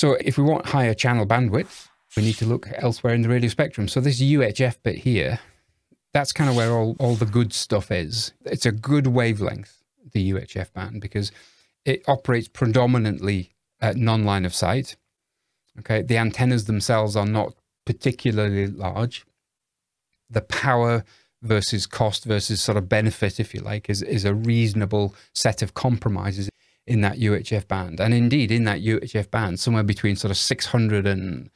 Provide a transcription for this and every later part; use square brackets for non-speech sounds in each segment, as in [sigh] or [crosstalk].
So if we want higher channel bandwidth, we need to look elsewhere in the radio spectrum. So this UHF bit here, that's kind of where all, all the good stuff is. It's a good wavelength, the UHF band, because it operates predominantly at non-line of sight. Okay, the antennas themselves are not particularly large. The power versus cost versus sort of benefit, if you like, is, is a reasonable set of compromises in that UHF band. And indeed, in that UHF band, somewhere between sort of 600 and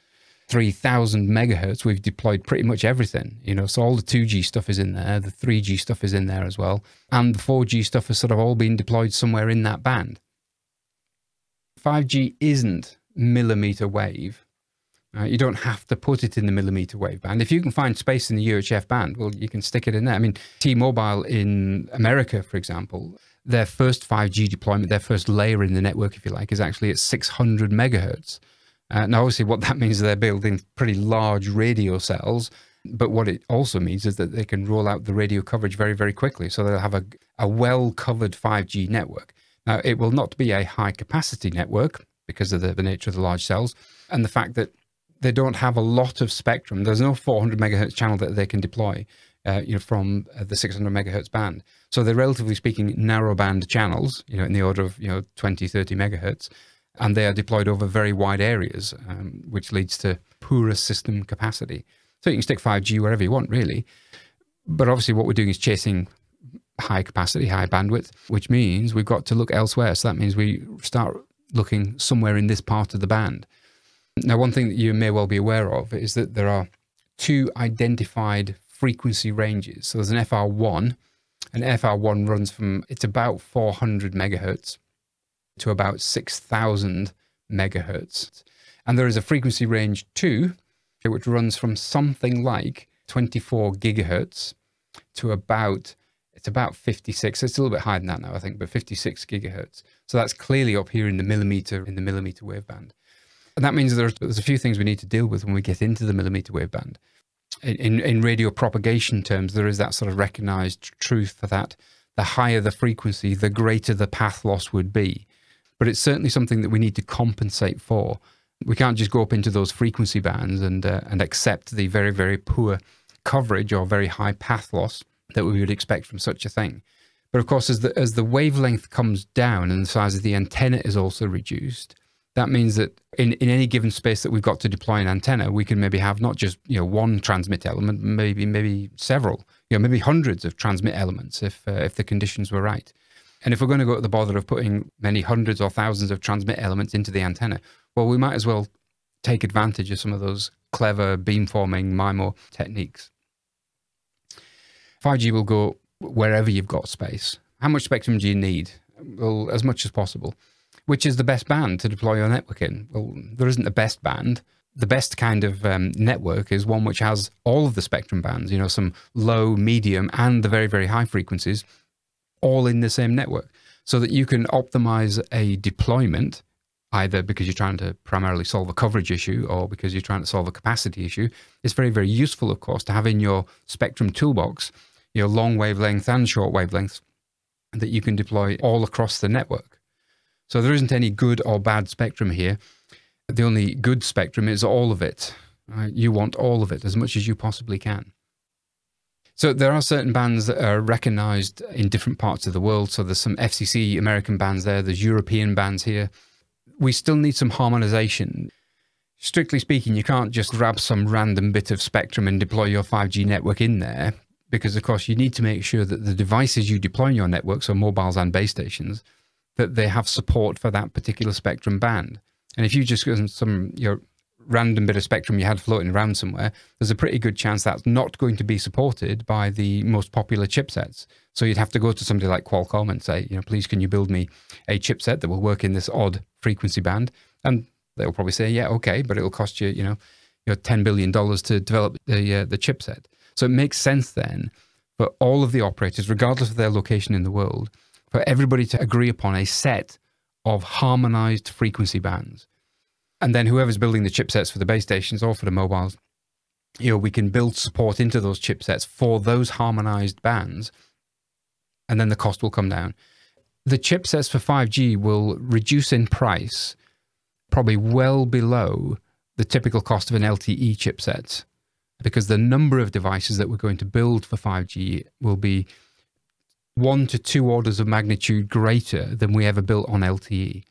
3000 megahertz, we've deployed pretty much everything. You know, so all the 2G stuff is in there, the 3G stuff is in there as well, and the 4G stuff has sort of all been deployed somewhere in that band. 5G isn't millimeter wave. Uh, you don't have to put it in the millimeter wave band. If you can find space in the UHF band, well, you can stick it in there. I mean, T-Mobile in America, for example, their first 5G deployment, their first layer in the network, if you like, is actually at 600 megahertz. Uh, now, obviously, what that [laughs] means is they're building pretty large radio cells. But what it also means is that they can roll out the radio coverage very, very quickly. So they'll have a, a well covered 5G network. Now, it will not be a high capacity network because of the, the nature of the large cells and the fact that they don't have a lot of spectrum. There's no 400 megahertz channel that they can deploy. Uh, you know, from uh, the 600 megahertz band. So they're relatively speaking narrow band channels, you know, in the order of, you know, 20, 30 megahertz. And they are deployed over very wide areas, um, which leads to poorer system capacity. So you can stick 5G wherever you want, really. But obviously what we're doing is chasing high capacity, high bandwidth, which means we've got to look elsewhere. So that means we start looking somewhere in this part of the band. Now, one thing that you may well be aware of is that there are two identified frequency ranges. So there's an FR1, and FR1 runs from, it's about 400 megahertz to about 6,000 megahertz. And there is a frequency range 2, which runs from something like 24 gigahertz to about it's about 56 it's a little bit higher than that now i think but 56 gigahertz so that's clearly up here in the millimeter in the millimeter wave band and that means there's, there's a few things we need to deal with when we get into the millimeter wave band in, in radio propagation terms, there is that sort of recognized truth for that the higher the frequency, the greater the path loss would be. But it's certainly something that we need to compensate for. We can't just go up into those frequency bands and uh, and accept the very very poor coverage or very high path loss that we would expect from such a thing. But of course, as the as the wavelength comes down and the size of the antenna is also reduced, that means that in, in any given space that we've got to deploy an antenna, we can maybe have not just you know one transmit element, maybe maybe several, you know, maybe hundreds of transmit elements if uh, if the conditions were right. And if we're going to go to the bother of putting many hundreds or thousands of transmit elements into the antenna, well, we might as well take advantage of some of those clever beamforming MIMO techniques. 5G will go wherever you've got space. How much spectrum do you need? Well, as much as possible which is the best band to deploy your network in? Well, there isn't a best band. The best kind of um, network is one which has all of the spectrum bands, you know, some low, medium, and the very, very high frequencies all in the same network so that you can optimize a deployment either because you're trying to primarily solve a coverage issue or because you're trying to solve a capacity issue. It's very, very useful, of course, to have in your spectrum toolbox your long wavelength and short wavelengths that you can deploy all across the network. So there isn't any good or bad spectrum here. The only good spectrum is all of it. Right? You want all of it as much as you possibly can. So there are certain bands that are recognized in different parts of the world. So there's some FCC American bands there, there's European bands here. We still need some harmonization. Strictly speaking, you can't just grab some random bit of spectrum and deploy your 5G network in there because, of course, you need to make sure that the devices you deploy in your network, so mobiles and base stations, that they have support for that particular spectrum band. And if you just got some your random bit of spectrum you had floating around somewhere, there's a pretty good chance that's not going to be supported by the most popular chipsets. So you'd have to go to somebody like Qualcomm and say, you know, please can you build me a chipset that will work in this odd frequency band? And they'll probably say, yeah, okay, but it'll cost you, you know, your ten billion dollars to develop the uh, the chipset. So it makes sense then for all of the operators, regardless of their location in the world, for everybody to agree upon a set of harmonized frequency bands. And then whoever's building the chipsets for the base stations or for the mobiles, you know, we can build support into those chipsets for those harmonized bands, and then the cost will come down. The chipsets for 5G will reduce in price probably well below the typical cost of an LTE chipset because the number of devices that we're going to build for 5G will be one to two orders of magnitude greater than we ever built on LTE.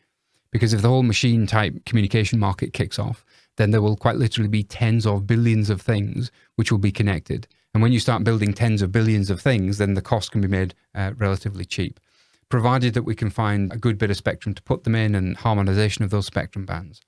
Because if the whole machine type communication market kicks off, then there will quite literally be tens of billions of things which will be connected. And when you start building tens of billions of things, then the cost can be made uh, relatively cheap, provided that we can find a good bit of spectrum to put them in and harmonization of those spectrum bands.